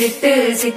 விட்டு